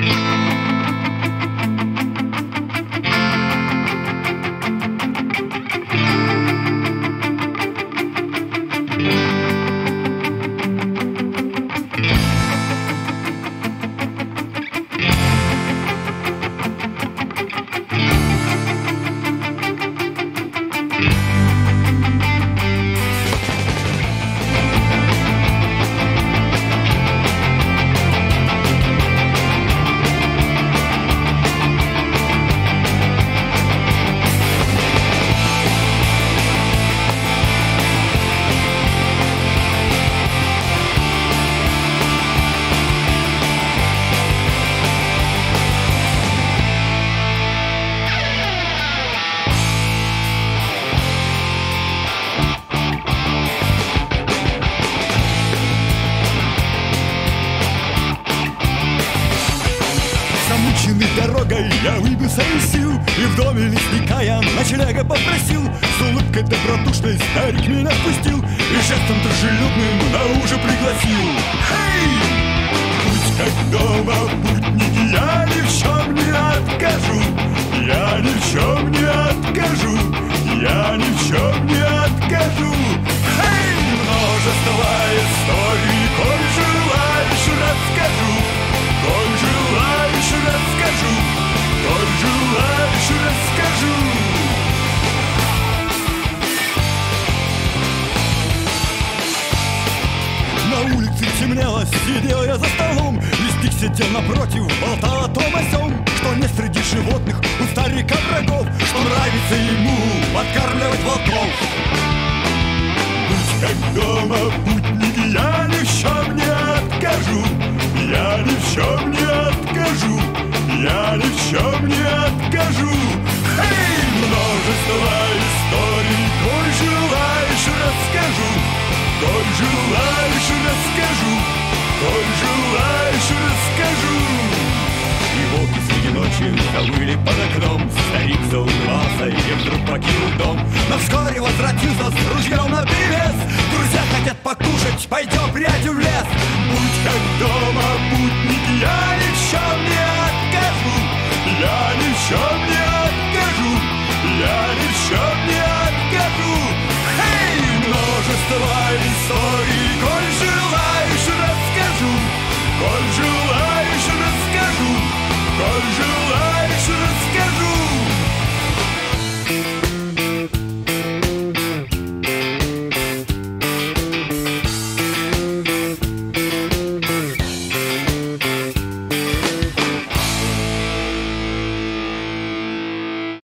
Yeah. Дорогой я выбился из сил И в доме лесника я ночлега попросил С улыбкой добродушной старик меня впустил И жестом дружелюбным на ужин пригласил Эй! Будь как дома, путники, темнело, сидел я за столом. Листик сидел напротив, болтал о том о сём. Что не среди животных у старика врагов. Что нравится ему подкармливать волков. Будь как дома, путники, я ни в чем не откажу. Я ни в чем не откажу. Я ни в чем не ночи завыли под окном. Старик заулыбался и вдруг покинул дом. Но вскоре возвратился с ружьем на перевес Друзья хотят покушать, пойдем прядью в лес. Будь как дома, путники, я ни в чем не откажу. Я ни в чем не откажу. Я ни в чем не откажу. Эй, множество историй